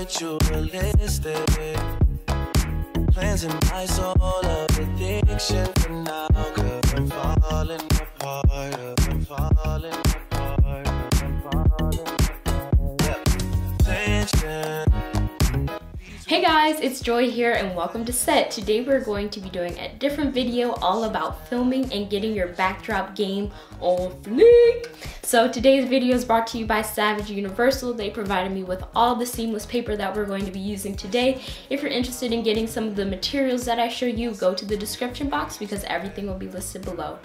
ritualistic. Cleansing my soul of addiction for now. Guys, it's Joi here and welcome to Set. Today we're going to be doing a different video all about filming and getting your backdrop game on fleek. So today's video is brought to you by Savage Universal. They provided me with all the seamless paper that we're going to be using today. If you're interested in getting some of the materials that I show you, go to the description box because everything will be listed below.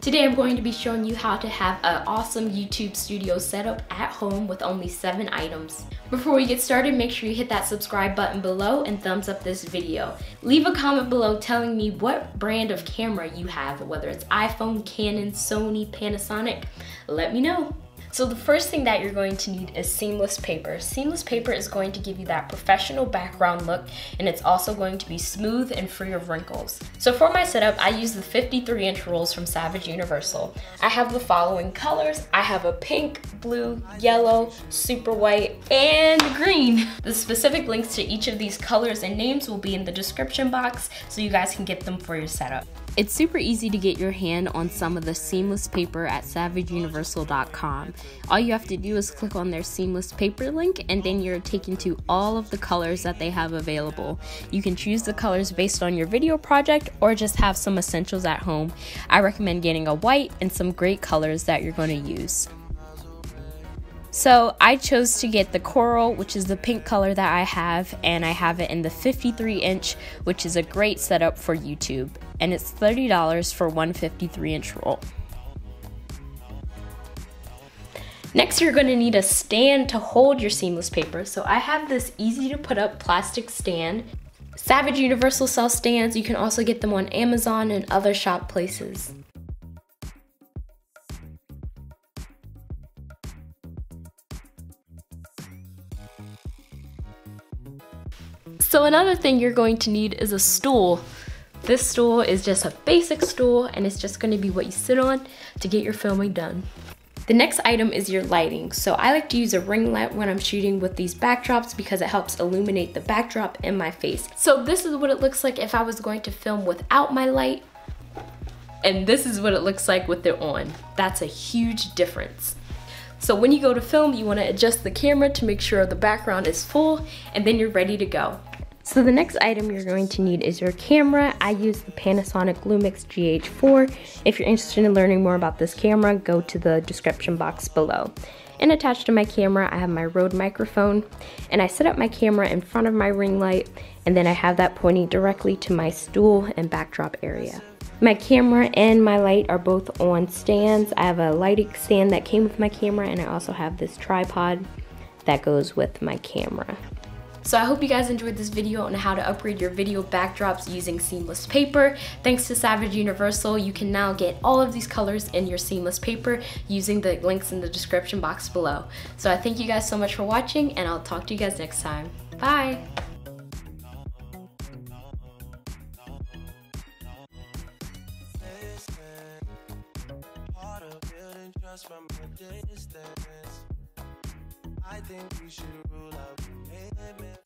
Today I'm going to be showing you how to have an awesome YouTube studio setup at home with only seven items. Before we get started, make sure you hit that subscribe button below and thumbs up this video. Leave a comment below telling me what brand of camera you have, whether it's iPhone, Canon, Sony, Panasonic, let me know. So the first thing that you're going to need is seamless paper. Seamless paper is going to give you that professional background look and it's also going to be smooth and free of wrinkles. So for my setup, I use the 53 inch rolls from Savage Universal. I have the following colors. I have a pink, blue, yellow, super white, and green. The specific links to each of these colors and names will be in the description box so you guys can get them for your setup. It's super easy to get your hand on some of the seamless paper at savageuniversal.com. All you have to do is click on their seamless paper link and then you're taken to all of the colors that they have available. You can choose the colors based on your video project or just have some essentials at home. I recommend getting a white and some great colors that you're going to use. So I chose to get the coral, which is the pink color that I have, and I have it in the 53 inch, which is a great setup for YouTube. And it's $30 for one 53 inch roll. Next, you're gonna need a stand to hold your seamless paper. So I have this easy to put up plastic stand. Savage Universal sells stands. You can also get them on Amazon and other shop places. So another thing you're going to need is a stool. This stool is just a basic stool and it's just gonna be what you sit on to get your filming done. The next item is your lighting. So I like to use a ring light when I'm shooting with these backdrops because it helps illuminate the backdrop in my face. So this is what it looks like if I was going to film without my light. And this is what it looks like with it on. That's a huge difference. So when you go to film, you wanna adjust the camera to make sure the background is full and then you're ready to go. So the next item you're going to need is your camera. I use the Panasonic Lumix GH4. If you're interested in learning more about this camera, go to the description box below. And attached to my camera, I have my Rode microphone. And I set up my camera in front of my ring light, and then I have that pointing directly to my stool and backdrop area. My camera and my light are both on stands. I have a lighting stand that came with my camera, and I also have this tripod that goes with my camera. So I hope you guys enjoyed this video on how to upgrade your video backdrops using seamless paper. Thanks to Savage Universal, you can now get all of these colors in your seamless paper using the links in the description box below. So I thank you guys so much for watching and I'll talk to you guys next time. Bye! from a distance. I think we should rule out payment.